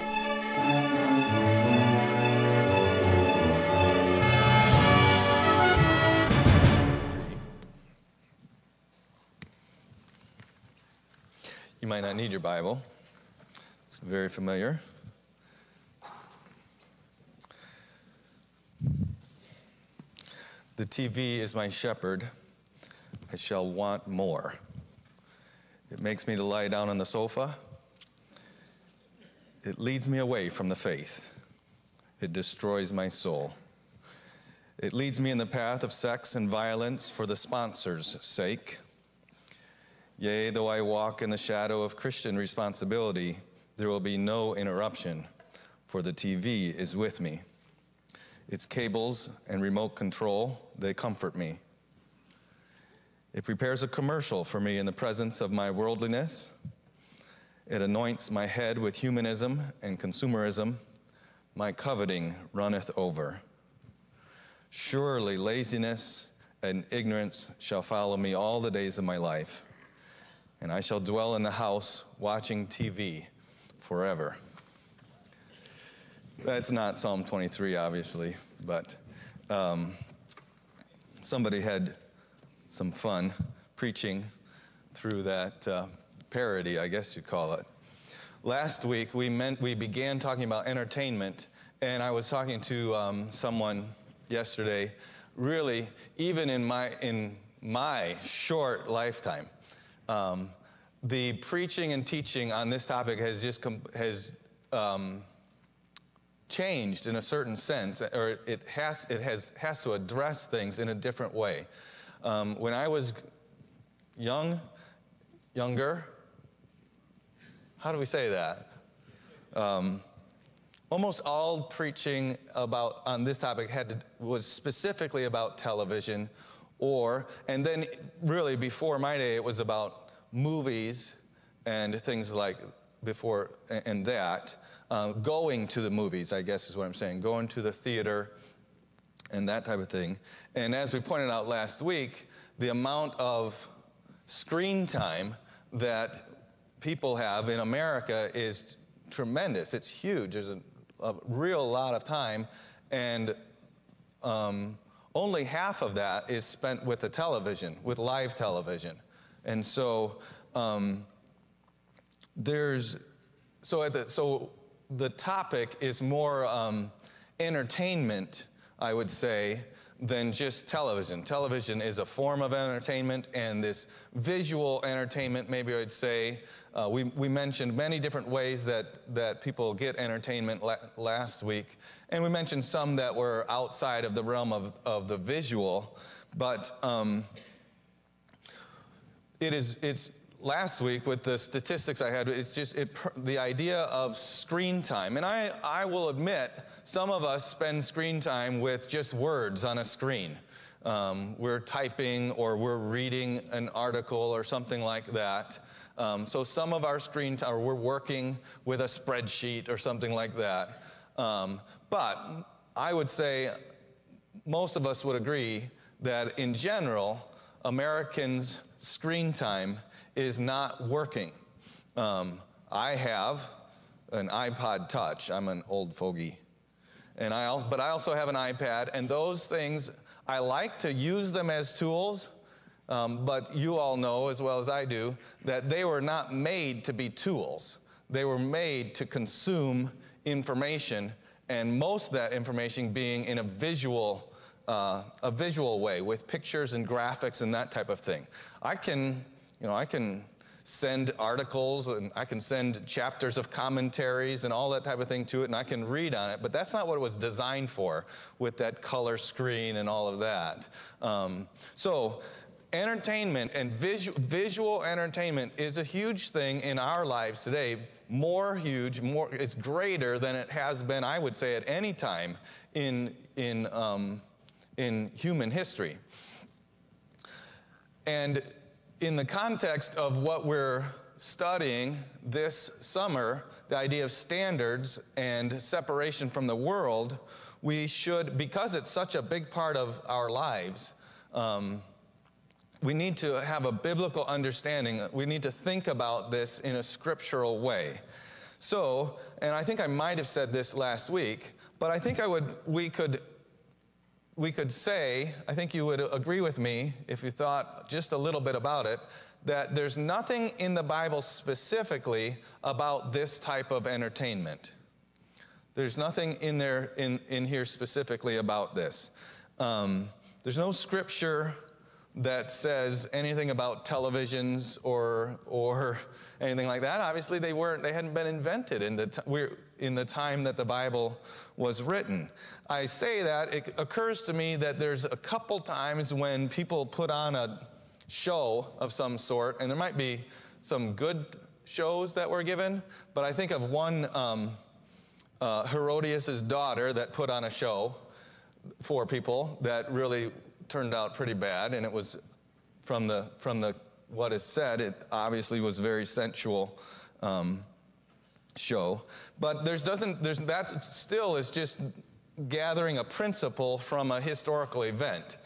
You might not need your Bible, it's very familiar. The TV is my shepherd. I shall want more. It makes me to lie down on the sofa. It leads me away from the faith. It destroys my soul. It leads me in the path of sex and violence for the sponsor's sake. Yea, though I walk in the shadow of Christian responsibility, there will be no interruption, for the TV is with me. Its cables and remote control, they comfort me. It prepares a commercial for me in the presence of my worldliness. It anoints my head with humanism and consumerism. My coveting runneth over. Surely laziness and ignorance shall follow me all the days of my life and I shall dwell in the house watching TV forever. That's not Psalm 23, obviously, but um, somebody had some fun preaching through that uh, parody, I guess you'd call it. Last week, we, meant, we began talking about entertainment, and I was talking to um, someone yesterday. Really, even in my, in my short lifetime, um, the preaching and teaching on this topic has just has um, changed in a certain sense, or it has it has has to address things in a different way. Um, when I was young, younger, how do we say that? Um, almost all preaching about on this topic had to, was specifically about television or, and then really before my day, it was about movies and things like before, and that. Uh, going to the movies, I guess is what I'm saying, going to the theater and that type of thing. And as we pointed out last week, the amount of screen time that people have in America is tremendous. It's huge. There's a, a real lot of time. And um, only half of that is spent with the television, with live television. And so um, there's, so, the, so the topic is more um, entertainment, I would say, than just television. Television is a form of entertainment, and this visual entertainment, maybe I'd say, uh, we, we mentioned many different ways that, that people get entertainment la last week, and we mentioned some that were outside of the realm of, of the visual, but um, it is, it's, last week with the statistics I had, it's just it, the idea of screen time. And I, I will admit, some of us spend screen time with just words on a screen. Um, we're typing or we're reading an article or something like that. Um, so some of our screen time, or we're working with a spreadsheet or something like that. Um, but I would say most of us would agree that in general, Americans' screen time is not working. Um, I have an iPod Touch. I'm an old fogey. And I but I also have an iPad, and those things, I like to use them as tools, um, but you all know as well as I do that they were not made to be tools. They were made to consume information, and most of that information being in a visual, uh, a visual way with pictures and graphics and that type of thing. I can you know, I can send articles and I can send chapters of commentaries and all that type of thing to it and I can read on it, but that's not what it was designed for with that color screen and all of that. Um, so, entertainment and visual, visual entertainment is a huge thing in our lives today. More huge, more, it's greater than it has been, I would say, at any time in, in, um, in human history. And in the context of what we're studying this summer, the idea of standards and separation from the world, we should, because it's such a big part of our lives, um, we need to have a biblical understanding. We need to think about this in a scriptural way. So, and I think I might have said this last week, but I think I would, we could, we could say, I think you would agree with me if you thought just a little bit about it, that there's nothing in the Bible specifically about this type of entertainment. There's nothing in there in, in here specifically about this. Um, there's no scripture that says anything about televisions or or anything like that. Obviously, they weren't. They hadn't been invented in the t- in the time that the Bible was written. I say that it occurs to me that there's a couple times when people put on a show of some sort, and there might be some good shows that were given, but I think of one um, uh, Herodias' daughter that put on a show for people that really turned out pretty bad, and it was from the from the what is said. It obviously was very sensual um, show, but there's doesn't there's that still is just gathering a principle from a historical event.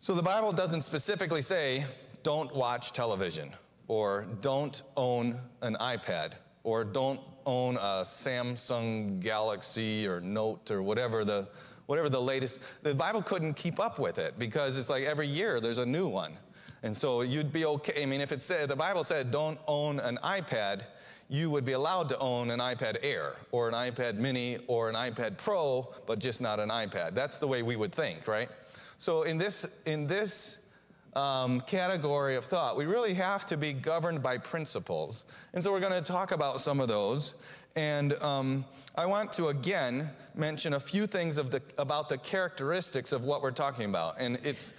So the Bible doesn't specifically say don't watch television or don't own an iPad or don't own a Samsung Galaxy or Note or whatever the whatever the latest. The Bible couldn't keep up with it because it's like every year there's a new one. And so you'd be okay. I mean, if it said, the Bible said don't own an iPad, you would be allowed to own an iPad Air or an iPad Mini or an iPad Pro, but just not an iPad. That's the way we would think, right? So in this, in this um, category of thought, we really have to be governed by principles. And so we're going to talk about some of those. And um, I want to again mention a few things of the, about the characteristics of what we're talking about. And it's,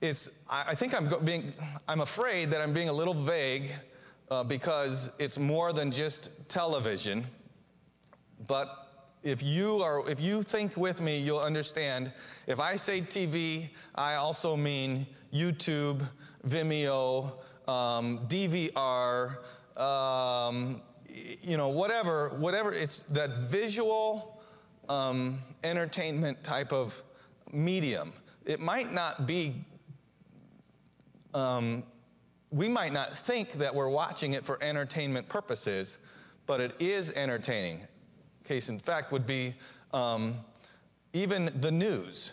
it's I think I'm being, I'm afraid that I'm being a little vague uh, because it's more than just television. But if you are if you think with me you'll understand if i say tv i also mean youtube vimeo um, dvr um, you know, whatever, whatever, it's that visual um, entertainment type of medium. It might not be, um, we might not think that we're watching it for entertainment purposes, but it is entertaining. Case in fact would be um, even the news.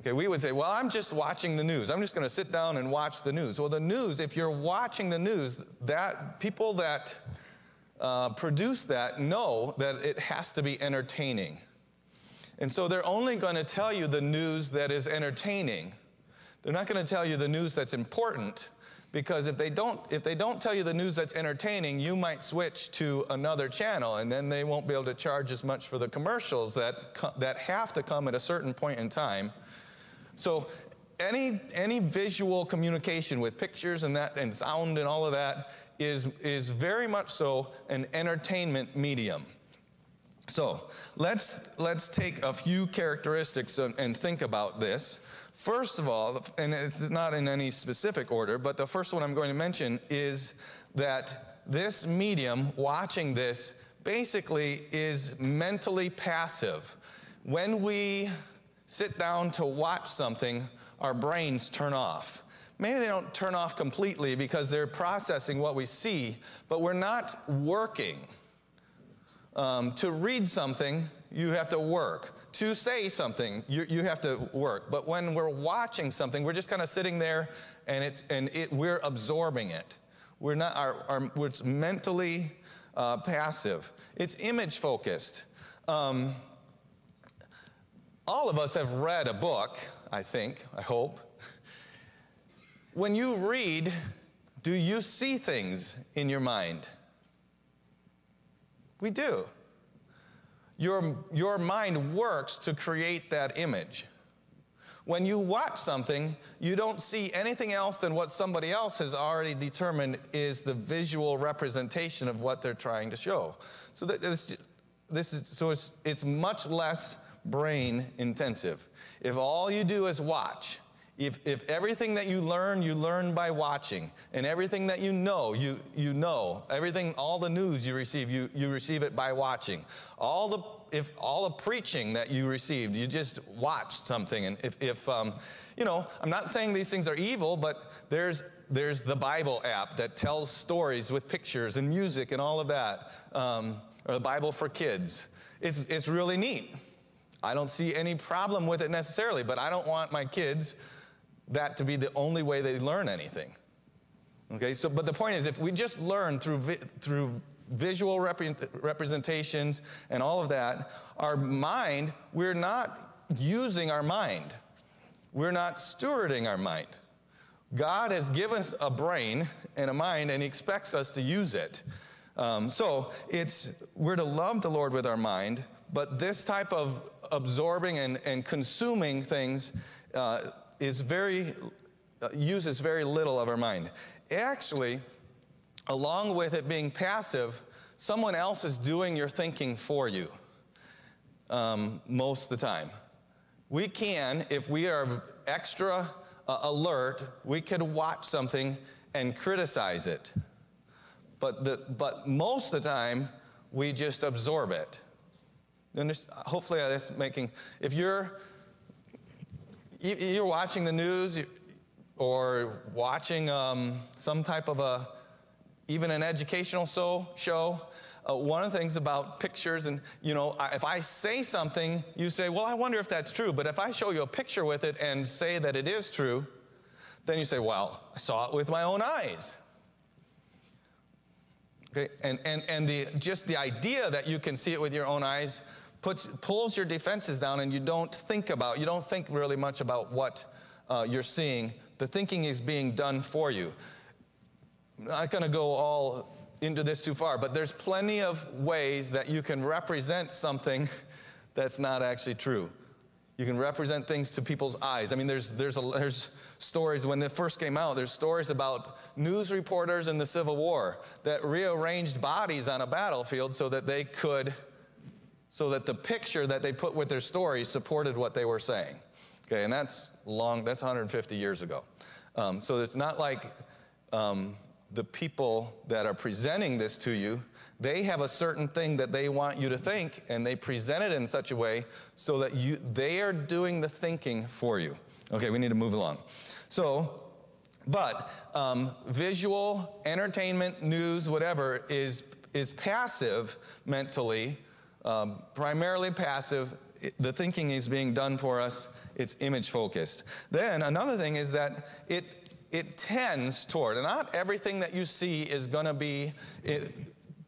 Okay, we would say, well, I'm just watching the news. I'm just going to sit down and watch the news. Well, the news, if you're watching the news, that people that uh, produce that know that it has to be entertaining. And so they're only going to tell you the news that is entertaining. They're not going to tell you the news that's important because if they don't if they don't tell you the news that's entertaining, you might switch to another channel and then they won't be able to charge as much for the commercials that that have to come at a certain point in time. So any any visual communication with pictures and that and sound and all of that is, is very much so an entertainment medium. So let's, let's take a few characteristics and, and think about this. First of all, and it's not in any specific order, but the first one I'm going to mention is that this medium, watching this, basically is mentally passive. When we sit down to watch something, our brains turn off. Maybe they don't turn off completely because they're processing what we see, but we're not working. Um, to read something, you have to work. To say something, you, you have to work. But when we're watching something, we're just kind of sitting there and, it's, and it, we're absorbing it. We're not, our, our, it's mentally uh, passive. It's image focused. Um, all of us have read a book, I think, I hope, when you read, do you see things in your mind? We do. Your, your mind works to create that image. When you watch something, you don't see anything else than what somebody else has already determined is the visual representation of what they're trying to show. So that this, this is so it's, it's much less brain intensive. If all you do is watch, if, if everything that you learn, you learn by watching, and everything that you know, you, you know, everything, all the news you receive, you, you receive it by watching. All the, if all the preaching that you received, you just watched something. And if, if um, you know, I'm not saying these things are evil, but there's, there's the Bible app that tells stories with pictures and music and all of that, um, or the Bible for kids. It's, it's really neat. I don't see any problem with it necessarily, but I don't want my kids that to be the only way they learn anything. Okay, so, but the point is, if we just learn through, vi- through visual rep- representations and all of that, our mind, we're not using our mind. We're not stewarding our mind. God has given us a brain and a mind, and He expects us to use it. Um, so it's we're to love the Lord with our mind, but this type of absorbing and, and consuming things uh, is very, uh, uses very little of our mind. Actually, along with it being passive, someone else is doing your thinking for you um, most of the time. We can, if we are extra uh, alert, we could watch something and criticize it. But, the, but most of the time, we just absorb it. Hopefully, that's making, if you're you're watching the news or watching um, some type of a, even an educational show, show uh, one of the things about pictures and you know if i say something you say well i wonder if that's true but if i show you a picture with it and say that it is true then you say well i saw it with my own eyes. Okay and and and the just the idea that you can see it with your own eyes puts, pulls your defenses down and you don't think about, you don't think really much about what uh, you're seeing. The thinking is being done for you. I'm not going to go all into this too far, but there's plenty of ways that you can represent something that's not actually true. You can represent things to people's eyes. I mean, there's, there's, a, there's stories, when they first came out, there's stories about news reporters in the Civil War that rearranged bodies on a battlefield so that they could so that the picture that they put with their story supported what they were saying. Okay, and that's long, that's 150 years ago. Um, so it's not like um, the people that are presenting this to you, they have a certain thing that they want you to think, and they present it in such a way so that you, they are doing the thinking for you. Okay, we need to move along. So, but um, visual, entertainment, news, whatever, is, is passive mentally um, primarily passive. the thinking is being done for us. It's image focused. Then another thing is that it it tends toward, and not everything that you see is going to be it,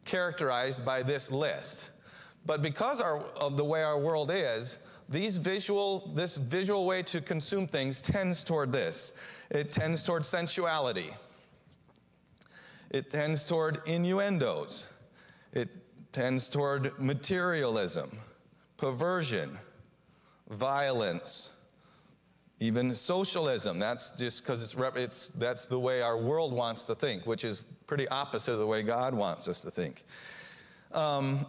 characterized by this list. But because our, of the way our world is, these visual, this visual way to consume things tends toward this. It tends toward sensuality. It tends toward innuendos. It tends toward materialism, perversion, violence, even socialism. That's just because it's, it's, that's the way our world wants to think, which is pretty opposite of the way God wants us to think. Um,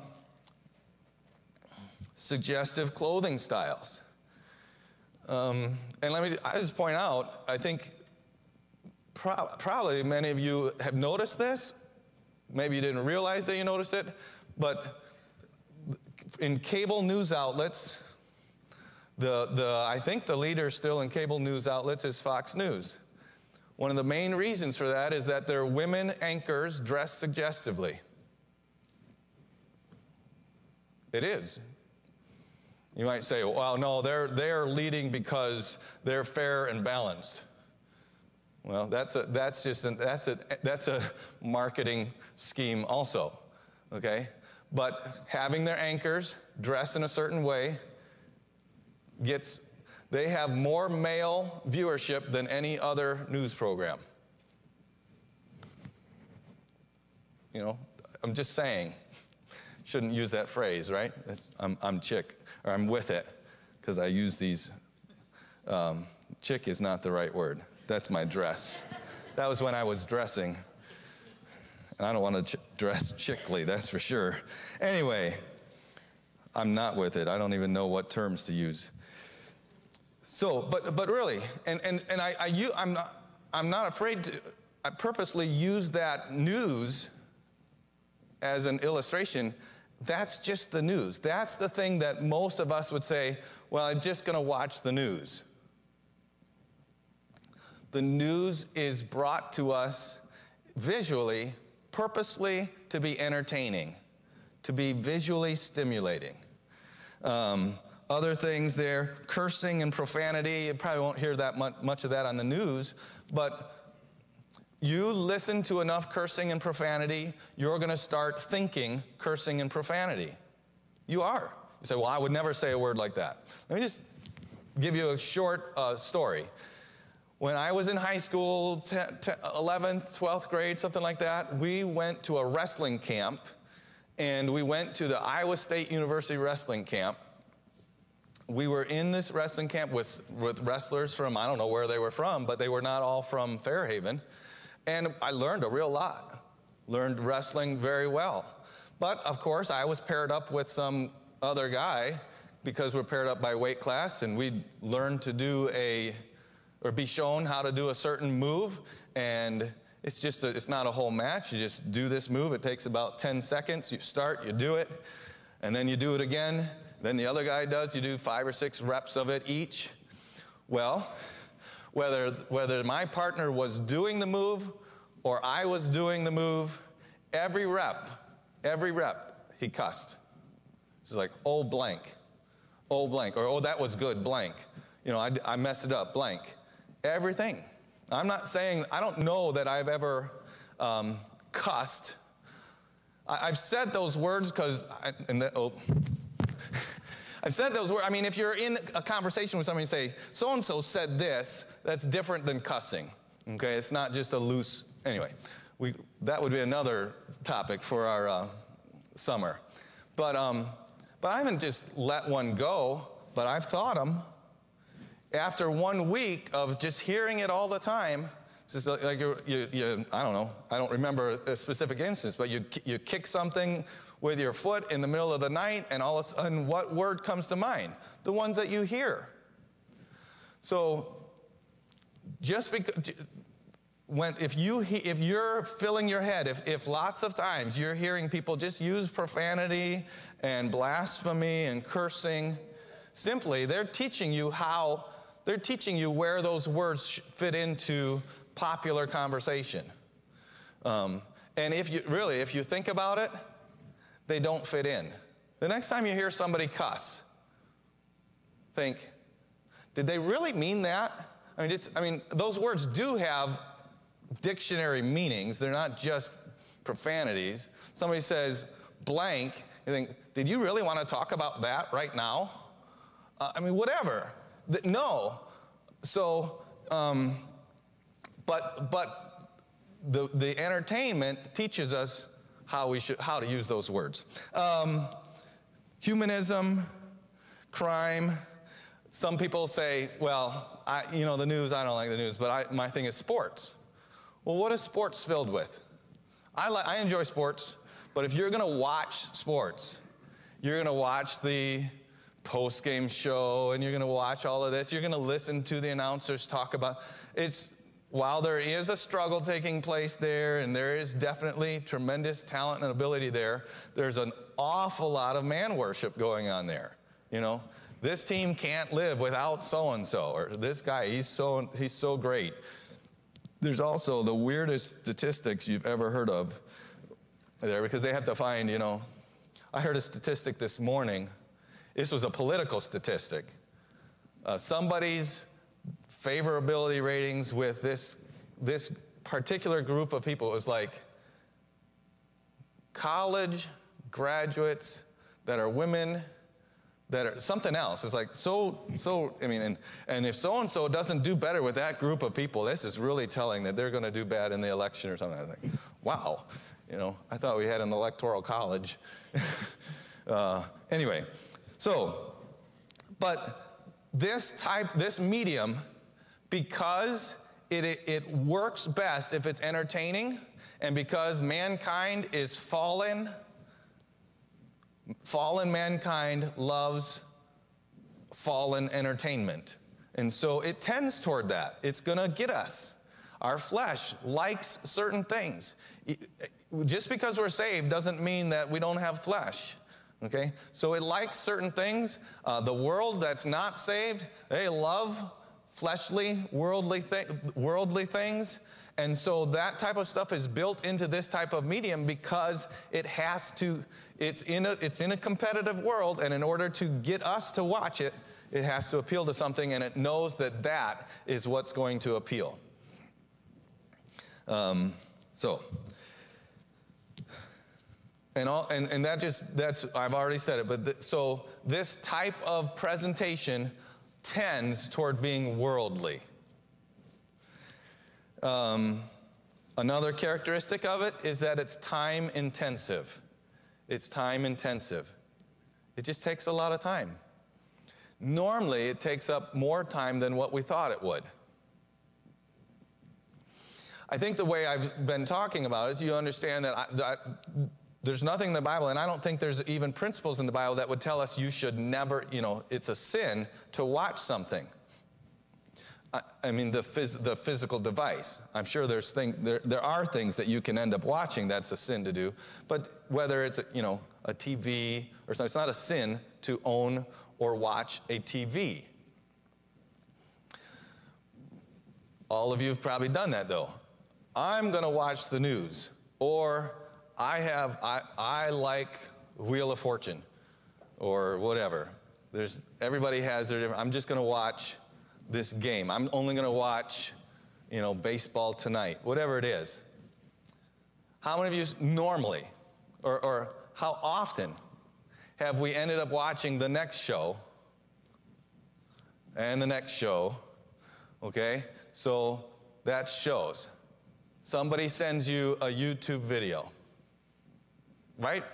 suggestive clothing styles. Um, and let me I just point out, I think pro- probably many of you have noticed this. Maybe you didn't realize that you noticed it. But in cable news outlets, the, the, I think the leader still in cable news outlets is Fox News. One of the main reasons for that is that they're women anchors dress suggestively. It is. You might say, well, no, they're, they're leading because they're fair and balanced. Well, that's, a, that's just a, that's, a, that's a marketing scheme also, okay? But having their anchors dress in a certain way gets they have more male viewership than any other news program. You know i'm just saying. Shouldn't use that phrase right? I'm, I'm chick or i'm with it because i use these um, chick is not the right word. That's my dress. That was when i was dressing and I don't want to ch- dress chickly, that's for sure. Anyway, I'm not with it. I don't even know what terms to use. So, but, but really, and, and, and I, I, you, I'm, not, I'm not afraid to I purposely use that news as an illustration. That's just the news. That's the thing that most of us would say, well, I'm just going to watch the news. The news is brought to us visually, purposely to be entertaining, to be visually stimulating. Um, other things there, cursing and profanity. You probably won't hear that much, much of that on the news, but you listen to enough cursing and profanity, you're going to start thinking cursing and profanity. You are. You say, Well, I would never say a word like that. Let me just give you a short uh, story. When I was in high school, 11th, 12th grade, something like that, we went to a wrestling camp and we went to the Iowa State University wrestling camp we were in this wrestling camp with, with wrestlers from, I don't know where they were from, but they were not all from Fairhaven. And I learned a real lot, learned wrestling very well. But of course, I was paired up with some other guy because we're paired up by weight class, and we learned to do a, or be shown how to do a certain move. And it's just, a, it's not a whole match. You just do this move. It takes about 10 seconds. You start, you do it, and then you do it again then the other guy does, you do five or six reps of it each. Well, whether, whether my partner was doing the move or I was doing the move, every rep, every rep, he cussed. It's like, oh, blank, oh, blank, or oh, that was good, blank. You know, I, I messed it up, blank. Everything. I'm not saying, I don't know that I've ever um, cussed. I, have said those words because, and oh, I've said those words. I mean, if you're in a conversation with somebody and say, so and so said this, that's different than cussing. Okay, it's not just a loose. Anyway, we, that would be another topic for our uh, summer. But, um, but I haven't just let one go, but I've thought them. After one week of just hearing it all the time, just like you, you, you, I don't know, I don't remember a specific instance, but you, you kick something with your foot in the middle of the night, and all of a sudden, what word comes to mind? The ones that you hear. So, just because when if you if you're filling your head if, if lots of times you're hearing people just use profanity and blasphemy and cursing simply they're teaching you how they're teaching you where those words fit into popular conversation um, and if you really if you think about it they don't fit in. The next time you hear somebody cuss, think, did they really mean that? I mean, just, I mean, those words do have dictionary meanings. They're not just profanities. Somebody says blank, you think, did you really want to talk about that right now? Uh, I mean, whatever. The, no. So, um, but but the the entertainment teaches us how, we should, how to use those words. Um, humanism, crime. Some people say, well, I, you know, the news, I don't like the news, but I, my thing is sports. Well, what is sports filled with? I, li- I enjoy sports, but if you're going to watch sports, you're going to watch the post game show and you're going to watch all of this. You're going to listen to the announcers talk about it's while there is a struggle taking place there, and there is definitely tremendous talent and ability there, there's an awful lot of man worship going on there. You know, this team can't live without so and so, or this guy, he's so, he's so great. There's also the weirdest statistics you've ever heard of there because they have to find, you know, I heard a statistic this morning. This was a political statistic. Uh, somebody's favorability ratings with this, this particular group of people. Was like college graduates that are women that are something else. It's like so, so, I mean, and, and if so and so doesn't do better with that group of people, this is really telling that they're going to do bad in the election or something. I was like, wow, you know, I thought we had an electoral college. uh, anyway, so, but this type, this medium because it, it, it works best if it's entertaining, and because mankind is fallen, fallen mankind loves fallen entertainment. And so it tends toward that. It's going to get us. Our flesh likes certain things. Just because we're saved doesn't mean that we don't have flesh. Okay? So it likes certain things. Uh, the world that's not saved, they love fleshly, worldly, th- worldly things. And so that type of stuff is built into this type of medium because it has to, it's in a, it's in a competitive world, and in order to get us to watch it, it has to appeal to something, and it knows that that is what's going to appeal. Um, so, and, all, and, and that just, that's, I've already said it, but th- so this type of presentation tends toward being worldly. Um, another characteristic of it is that it's time intensive. It's time intensive. It just takes a lot of time. Normally, it takes up more time than what we thought it would. I think the way I've been talking about it is you understand that, I, that there's nothing in the Bible, and I don't think there's even principles in the Bible that would tell us you should never, you know, it's a sin to watch something. I, I mean, the, phys, the physical device. I'm sure there's thing, there, there are things that you can end up watching that's a sin to do, but whether it's, you know, a TV or something, it's not a sin to own or watch a TV. All of you have probably done that though. I'm going to watch the news, or I have, I, I like Wheel of Fortune, or whatever. There's, everybody has their I'm just going to watch this game. I'm only going to watch, you know, baseball tonight, whatever it is. How many of you normally, or, or how often, have we ended up watching the next show and the next show? Okay? So that shows. Somebody sends you a YouTube video, right?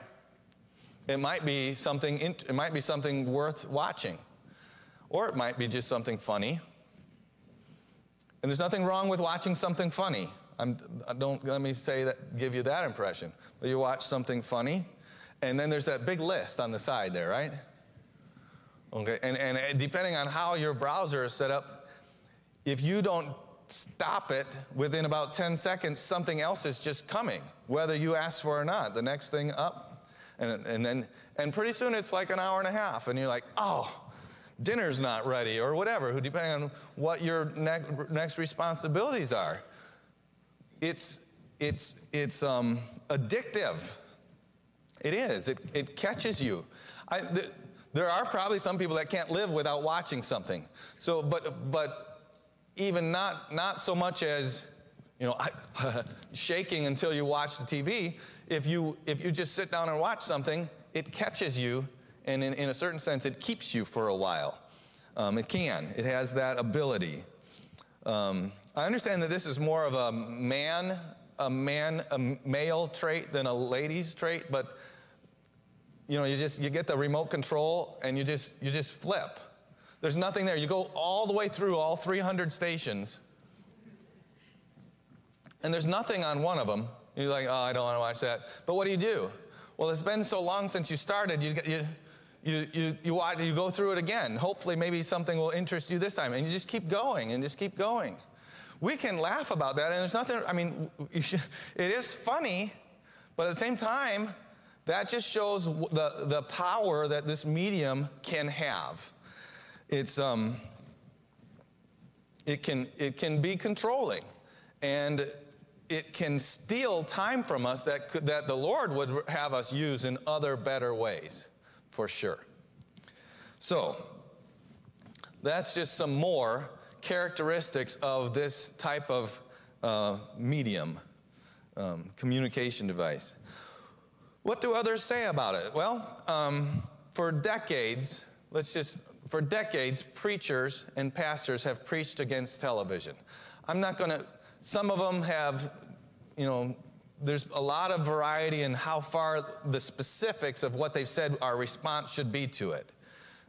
It might be something, it might be something worth watching, or it might be just something funny. And there's nothing wrong with watching something funny. I'm, I don't let me say that, give you that impression. But you watch something funny, and then there's that big list on the side there, right? Okay, and, and depending on how your browser is set up, if you don't stop it within about 10 seconds, something else is just coming, whether you ask for it or not. The next thing up, and, and then, and pretty soon it's like an hour and a half, and you're like, oh, dinner's not ready, or whatever, depending on what your ne- next responsibilities are. It's, it's, it's um, addictive. It is. It, it catches you. I, th- there are probably some people that can't live without watching something. So, but, but even not, not so much as, you know, shaking until you watch the TV. If you, if you just sit down and watch something, it catches you, and in, in a certain sense, it keeps you for a while. Um, it can, it has that ability. Um, I understand that this is more of a man, a man, a male trait than a lady's trait, but you know, you just you get the remote control and you just you just flip. There's nothing there. You go all the way through all 300 stations, and there's nothing on one of them. You're like, oh, I don't want to watch that. But what do you do? Well, it's been so long since you started. You, you, you, you, you, watch, you go through it again. Hopefully, maybe something will interest you this time. And you just keep going and just keep going. We can laugh about that, and there's nothing, I mean, should, it is funny, but at the same time, that just shows the, the power that this medium can have it's um, it can it can be controlling, and it can steal time from us that could, that the Lord would have us use in other better ways, for sure. So that's just some more characteristics of this type of uh, medium um, communication device. What do others say about it? Well, um, for decades, let's just for decades, preachers and pastors have preached against television. I'm not going to, some of them have, you know, there's a lot of variety in how far the specifics of what they've said our response should be to it.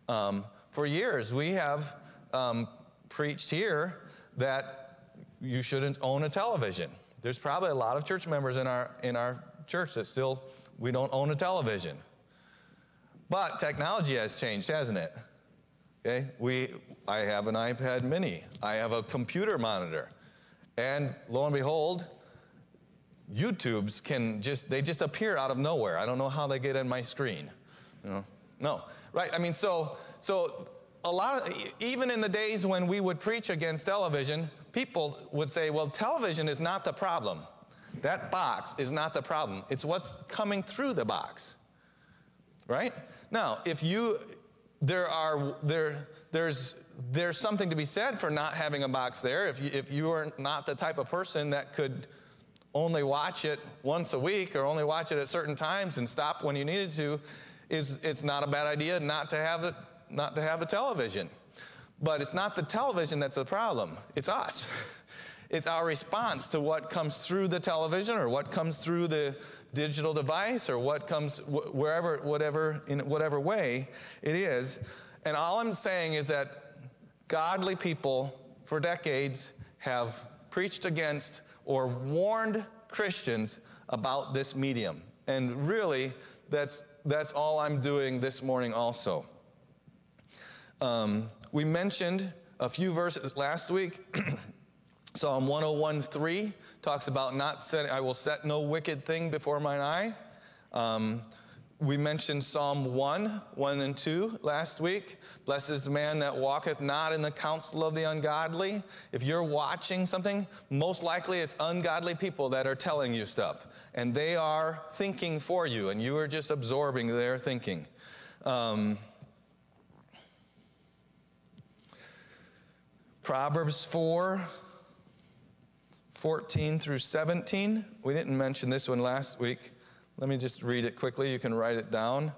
Um, for years, we have um, preached here that you shouldn't own a television. There's probably a lot of church members in our, in our church that still, we don't own a television. But technology has changed, hasn't it? Okay, we, I have an iPad mini, I have a computer monitor, and lo and behold, YouTubes can just, they just appear out of nowhere. I don't know how they get in my screen. You know? No, right? I mean, so, so a lot of, even in the days when we would preach against television, people would say, well, television is not the problem. That box is not the problem. It's what's coming through the box. Right? Now, if you, there are, there, there's, there's something to be said for not having a box there. If you, if you are not the type of person that could only watch it once a week or only watch it at certain times and stop when you needed to, is it's not a bad idea not to have it, not to have a television. But it's not the television that's the problem. It's us. It's our response to what comes through the television or what comes through the digital device or what comes wherever, whatever, in whatever way it is. And all I'm saying is that godly people for decades have preached against or warned Christians about this medium. And really, that's, that's all I'm doing this morning also. Um, we mentioned a few verses last week. Psalm 101:3 talks about not setting, I will set no wicked thing before mine eye. Um, we mentioned Psalm 1, 1 and 2 last week. Blessed is the man that walketh not in the counsel of the ungodly. If you're watching something, most likely it's ungodly people that are telling you stuff. And they are thinking for you, and you are just absorbing their thinking. Um, Proverbs 4, 14 through 17. We didn't mention this one last week. Let me just read it quickly. You can write it down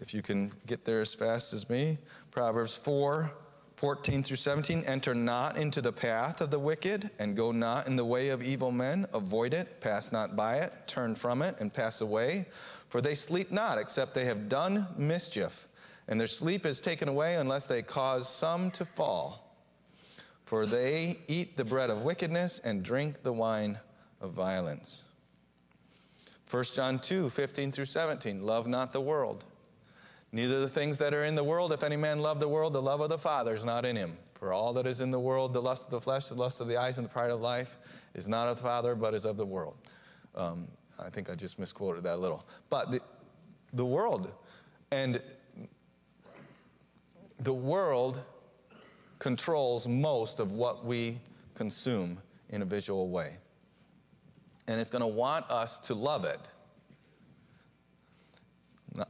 if you can get there as fast as me. Proverbs 4 14 through 17. Enter not into the path of the wicked, and go not in the way of evil men. Avoid it, pass not by it, turn from it, and pass away. For they sleep not, except they have done mischief, and their sleep is taken away unless they cause some to fall. For they eat the bread of wickedness and drink the wine of violence. 1 John 2, 15 through 17. Love not the world, neither the things that are in the world. If any man love the world, the love of the Father is not in him. For all that is in the world, the lust of the flesh, the lust of the eyes, and the pride of life, is not of the Father, but is of the world. Um, I think I just misquoted that a little. But the, the world, and the world controls most of what we consume in a visual way. And it's going to want us to love it.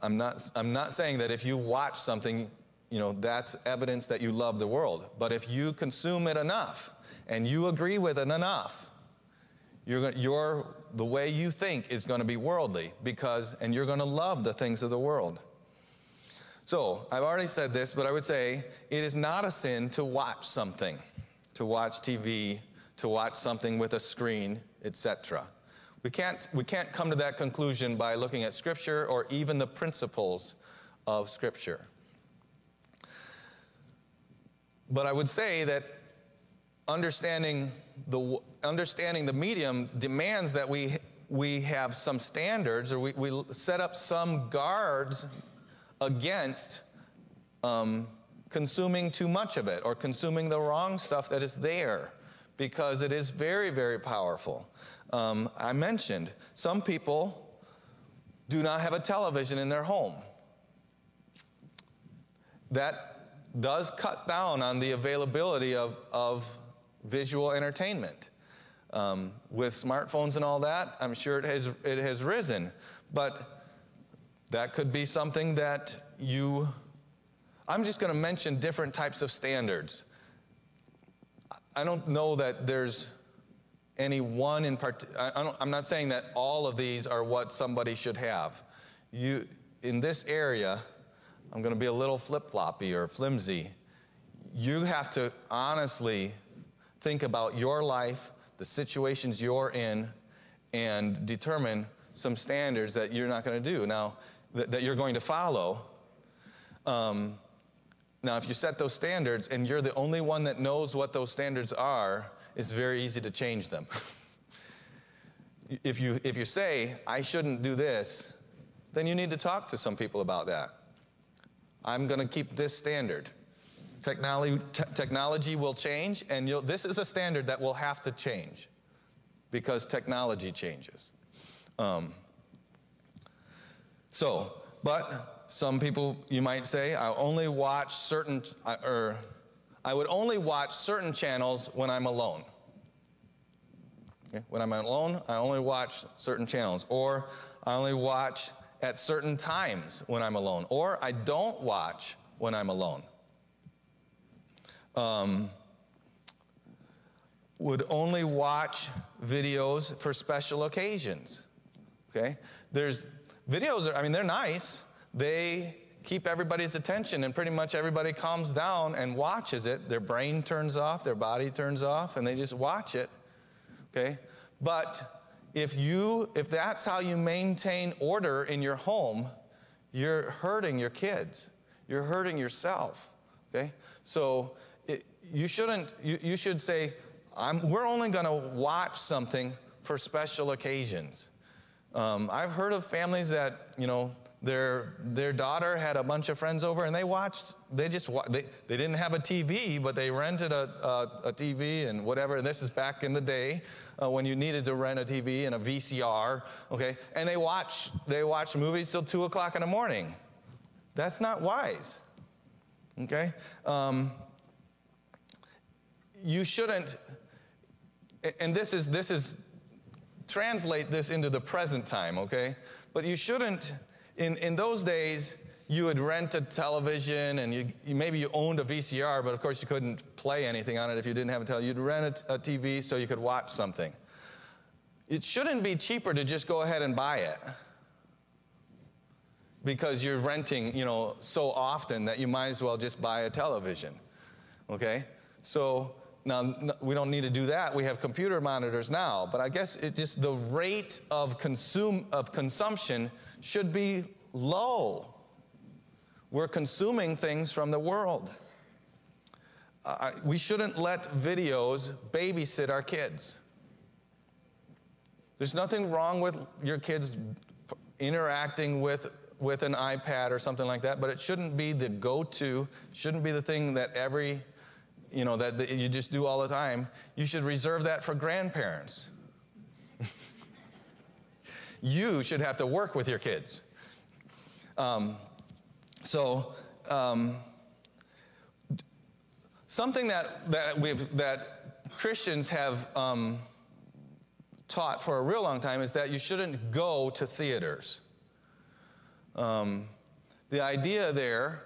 I'm not, I'm not saying that if you watch something, you know, that's evidence that you love the world. But if you consume it enough and you agree with it enough, you're, you're, the way you think is going to be worldly because, and you're going to love the things of the world. So I've already said this, but I would say it is not a sin to watch something, to watch TV, to watch something with a screen, etc. We can't, we can't come to that conclusion by looking at Scripture or even the principles of Scripture. But I would say that understanding the, understanding the medium demands that we, we have some standards or we, we set up some guards against um, consuming too much of it or consuming the wrong stuff that is there because it is very, very powerful. Um, I mentioned some people do not have a television in their home. That does cut down on the availability of, of visual entertainment. Um, with smartphones and all that, I'm sure it has, it has risen. But that could be something that you, I'm just going to mention different types of standards. I don't know that there's any one in part. I am not saying that all of these are what somebody should have. You, in this area, I'm going to be a little flip floppy or flimsy. You have to honestly think about your life, the situations you're in, and determine some standards that you're not going to do. Now, that, that you're going to follow. Um, now, if you set those standards and you're the only one that knows what those standards are, it's very easy to change them. if, you, if you say, I shouldn't do this, then you need to talk to some people about that. I'm going to keep this standard. Technology, te- technology will change, and this is a standard that will have to change because technology changes. Um, so, but some people, you might say, I only watch certain, or I would only watch certain channels when I'm alone. When I'm alone, I only watch certain channels. Or I only watch at certain times when I'm alone. Or I don't watch when I'm alone. Um, would only watch videos for special occasions. Okay? There's videos, are, I mean, they're nice. They keep everybody's attention, and pretty much everybody calms down and watches it. Their brain turns off, their body turns off, and they just watch it. Okay? But if you if that's how you maintain order in your home, you're hurting your kids. You're hurting yourself. Okay? So it, you shouldn't you, you should say, I'm, we're only going to watch something for special occasions. Um, I've heard of families that, you know, their, their daughter had a bunch of friends over and they watched, they just, they, they didn't have a TV, but they rented a, a, a TV and whatever. And this is back in the day uh, when you needed to rent a TV and a VCR, okay? And they watch, they watch movies till two o'clock in the morning. That's not wise, okay? Um, you shouldn't, and this is, this is, translate this into the present time, okay? But you shouldn't in, in those days, you would rent a television and you, you, maybe you owned a VCR, but of course you couldn't play anything on it if you didn't have a television. You'd rent a, a TV so you could watch something. It shouldn't be cheaper to just go ahead and buy it because you're renting, you know, so often that you might as well just buy a television. Okay? So now we don't need to do that. We have computer monitors now, but I guess it just the rate of consume of consumption should be low. We're consuming things from the world. Uh, we shouldn't let videos babysit our kids. There's nothing wrong with your kids interacting with, with an iPad or something like that, but it shouldn't be the go to, shouldn't be the thing that every, you know, that, that you just do all the time. You should reserve that for grandparents you should have to work with your kids. Um, so, um, something that, that, we've, that Christians have um, taught for a real long time is that you shouldn't go to theaters. Um, the idea there,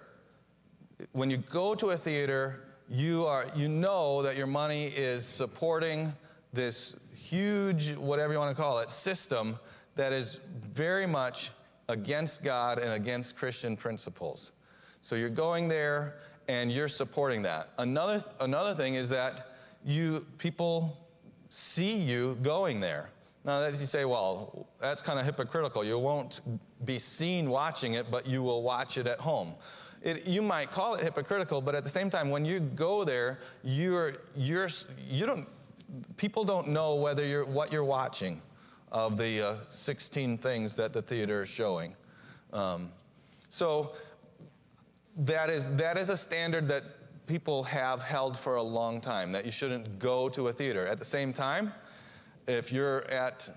when you go to a theater, you, are, you know that your money is supporting this huge, whatever you want to call it, system that is very much against God and against Christian principles. So you're going there and you're supporting that. Another, another thing is that you people see you going there. Now, that you say, well, that's kind of hypocritical. You won't be seen watching it, but you will watch it at home. It, you might call it hypocritical, but at the same time, when you go there, you're, you're, you don't, people don't know whether you're, what you're watching of the uh, 16 things that the theater is showing. Um, so that is, that is a standard that people have held for a long time, that you shouldn't go to a theater. At the same time, if you're at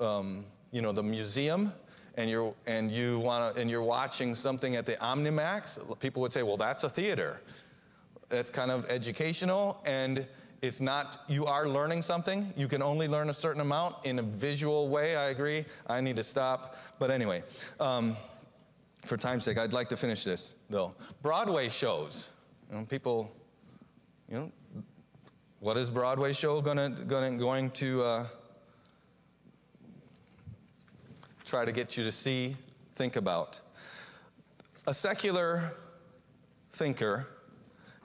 um, you know, the museum and you're, and, you wanna, and you're watching something at the Omnimax, people would say, well, that's a theater. That's kind of educational and it's not, you are learning something. You can only learn a certain amount in a visual way. I agree. I need to stop. But anyway, um, for time's sake, I'd like to finish this though. Broadway shows. You know, people, you know, what is Broadway show gonna, gonna going to uh, try to get you to see, think about? A secular thinker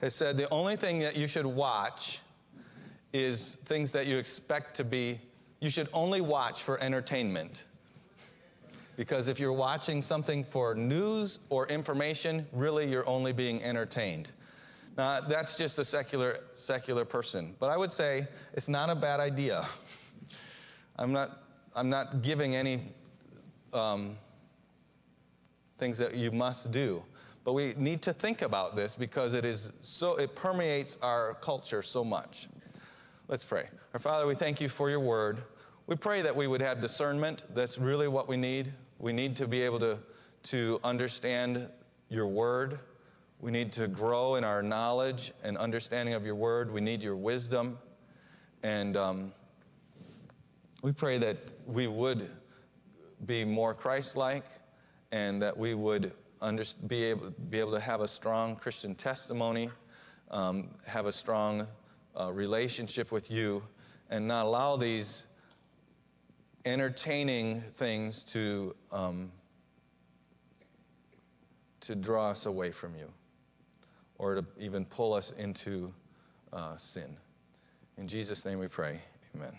has said the only thing that you should watch is things that you expect to be, you should only watch for entertainment. Because if you're watching something for news or information, really you're only being entertained. Now, that's just a secular, secular person. But I would say it's not a bad idea. I'm not, I'm not giving any um, things that you must do. but we need to think about this because it is so it permeates our culture so much. Let's pray. Our Father, we thank you for your word. We pray that we would have discernment. That's really what we need. We need to be able to, to understand your word. We need to grow in our knowledge and understanding of your word. We need your wisdom. And um, we pray that we would be more Christ like and that we would under, be, able, be able to have a strong Christian testimony, um, have a strong uh, relationship with you, and not allow these entertaining things to, um, to draw us away from you or to even pull us into uh, sin. In Jesus' name we pray. Amen.